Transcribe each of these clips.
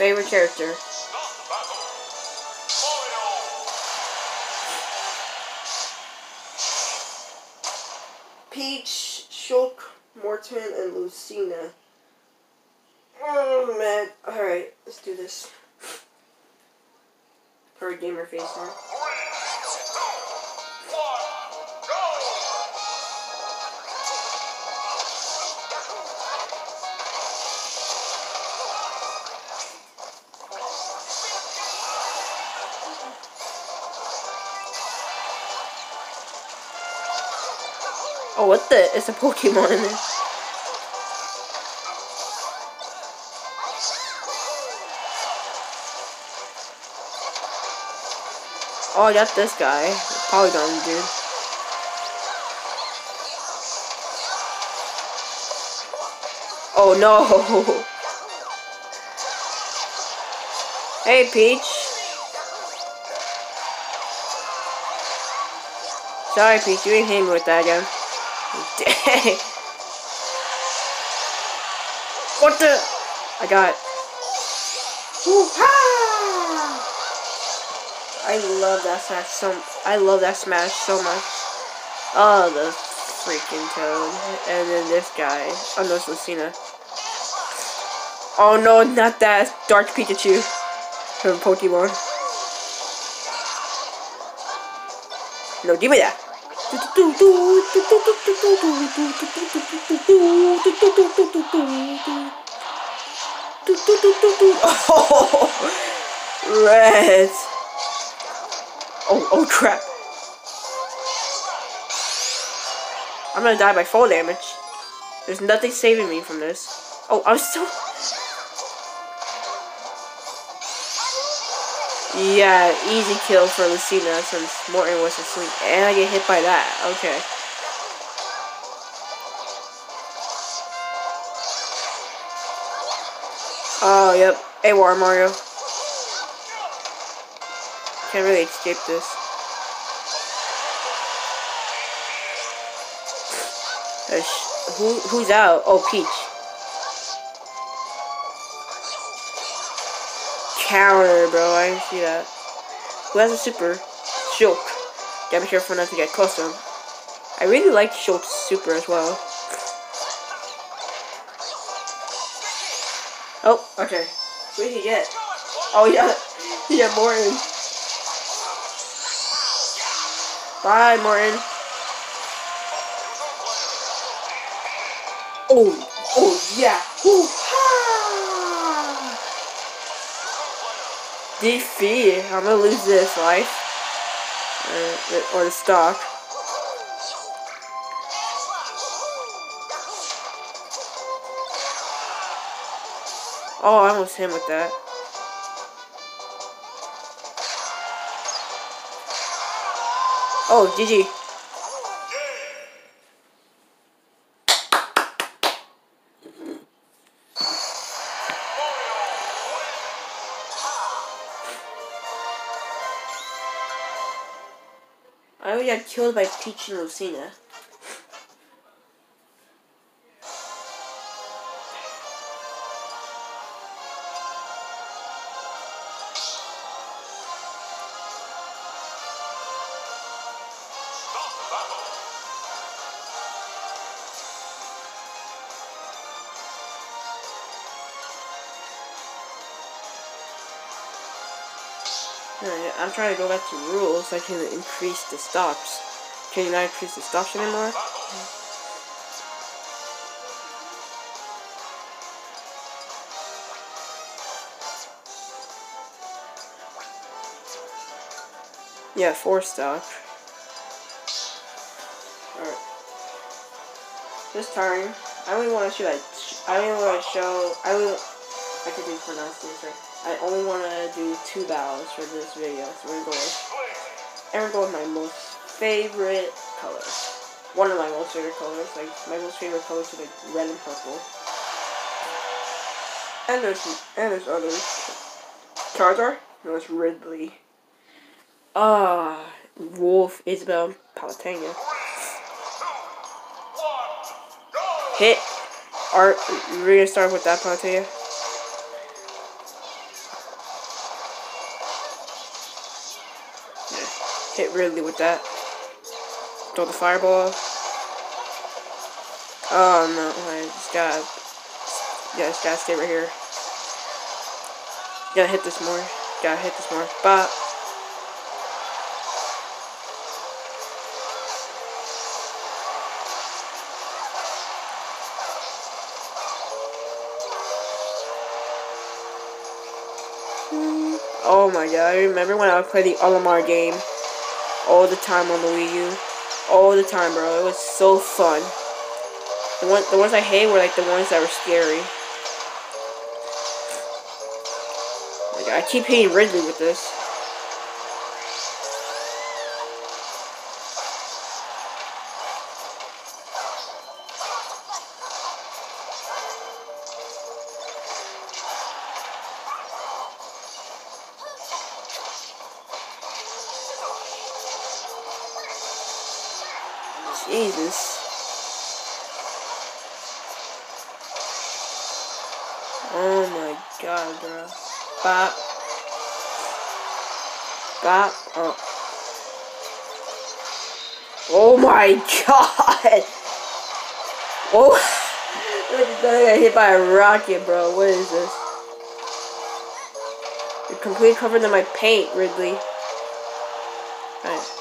favorite character. Peach, Shulk, Morton, and Lucina. Oh man. Alright, let's do this. Her gamer face now. Oh, what the? It's a Pokemon in there. Oh, I got this guy. Polygon dude. Oh no! Hey, Peach. Sorry, Peach, you ain't hitting me with that again. Dang. What the? I got. I love that smash so. I love that smash so much. Oh, the freaking toad, and then this guy. Oh no, it's Lucina. Oh no, not that Dark Pikachu from Pokemon. No, give me that. Oh, red. Oh, oh crap. I'm gonna die by fall damage. There's nothing saving me from this. Oh, I'm still... Yeah, easy kill for Lucina since Morton was asleep. And I get hit by that. Okay. Oh, yep. Hey, War Mario. Can't really escape this. Who, who's out? Oh, Peach. Counter, bro. I didn't see that. Who has a super? Shulk. Gotta be careful not to get close to him. I really like Shulk's super as well. Oh, okay. What did he get? Oh, yeah. He got Morton. Bye, Morton. Oh, oh, yeah. Defeat. I'm gonna lose this life. Uh, or the stock. Oh, I almost hit him with that. Oh, GG. Got killed by Peach and Lucina. I'm trying to go back to rules so I can increase the stops. Can you not increase the stops anymore? Yeah, four stop. Alright. This time, I only want to show that. I only want to show. I only. I can this right. I only want to do two battles for this video, so we're going and we're going my most favorite colors. One of my most favorite colors, like, my most favorite colors are like red and purple. And there's, and there's others. Charizard, no, it's Ridley. Ah, uh, Wolf, Isabelle, Palutena. Hit. Art, we're gonna start with that Palutena. Hit Ridley with that. Throw the fireball. Oh no, I just gotta, yeah, just gotta stay right here. Gotta hit this more. Gotta hit this more. Bop. Hmm. Oh my god, I remember when I would play the Olimar game all the time on the Wii U. All the time, bro. It was so fun. The, one, the ones I hate were like the ones that were scary. Like, I keep hitting Ridley with this. Jesus. Oh my god, bro. Bop. Bop. Oh. Oh my god! Oh! I got hit by a rocket, bro. What is this? You're completely covered in my paint, Ridley. Alright.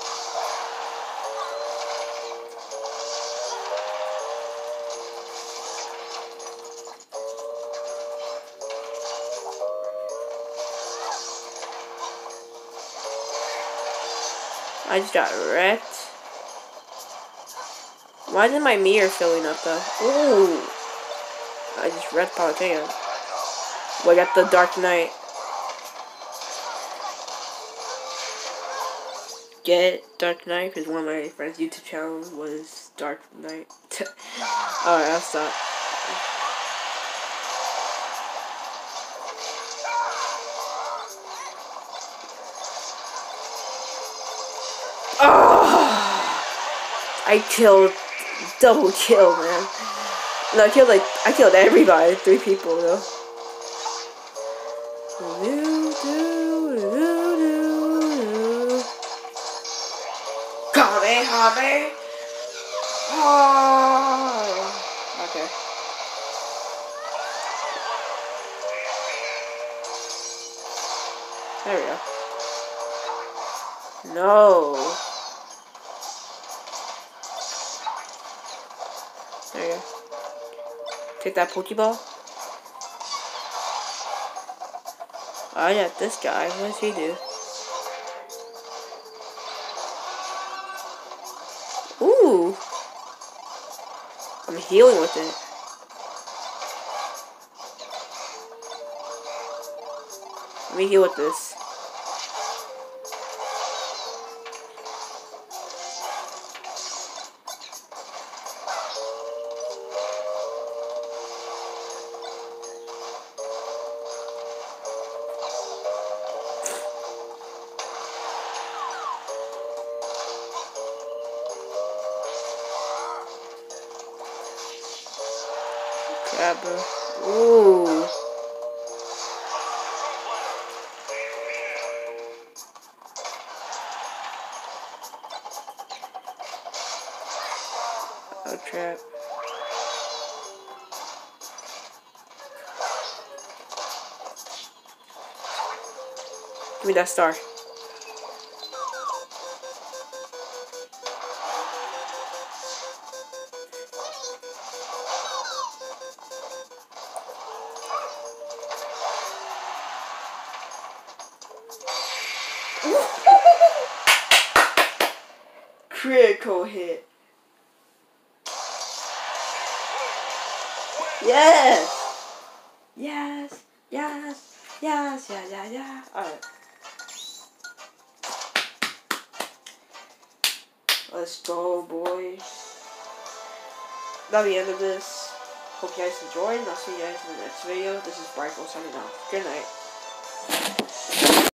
I just got wrecked. Why isn't my mirror filling up though? Ooh. I just wrecked Palutena. I got the Dark Knight. Get Dark Knight because one of my friends' YouTube channel was Dark Knight. Alright, I'll stop. Oh, I killed, double kill, man. No, I killed like, I killed everybody, three people though. Kamehameha! Oh. Okay. There we go. No. Take that Pokeball. Oh ah, yeah, this guy. What does he do? Ooh. I'm healing with it. Let me heal with this. Bro. Ooh. Oh, trap. Give me that star. Critical hit. Yes! Yes! Yes! Yes! Yeah, yeah, yeah. Alright. Let's go, boys. That'll be the end of this. Hope you guys enjoyed, and I'll see you guys in the next video. This is Brychael signing off. Good night.